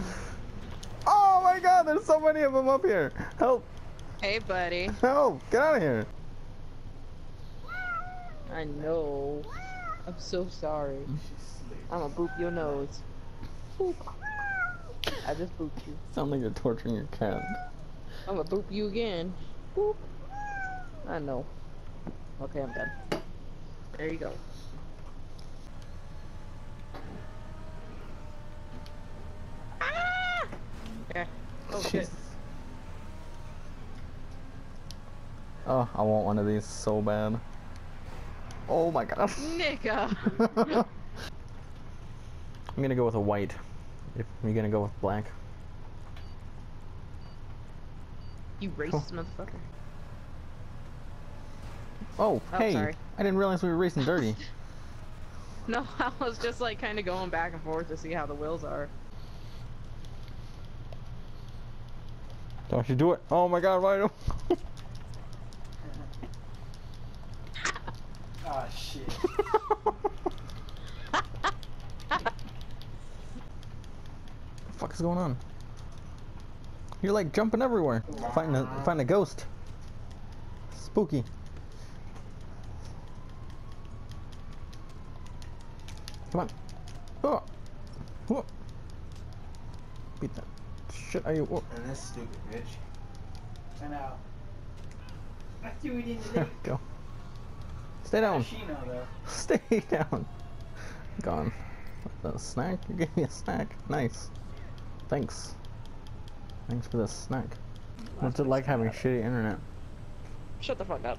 Oh there's so many of them up here. Help! Hey, buddy. Help! Get out of here! I know. I'm so sorry. I'm gonna boop your nose. Boop. I just booped you. Sound like you're torturing your cat. I'm gonna boop you again. Boop. I know. Okay, I'm done. There you go. Okay. Oh shit. Oh, I want one of these so bad. Oh my god. Nika! I'm gonna go with a white. If you're gonna go with black. you racist motherfucker. Oh, Oh, hey! sorry. I didn't realize we were racing dirty. No, I was just like kind of going back and forth to see how the wheels are. Don't you do it! Oh my god, why do? Ah, shit. What the fuck is going on? You're like jumping everywhere. Find a find a ghost. Spooky. Come on. Oh. Whoa. Beat that. Shit are you? Whoa. And this stupid bitch. And out. I threw it in the There lake. we go. Stay down. She know. Stay down. Gone. A snack? You gave me a snack. Nice. Thanks. Thanks for the snack. What's it like having shitty internet? Shut the fuck up.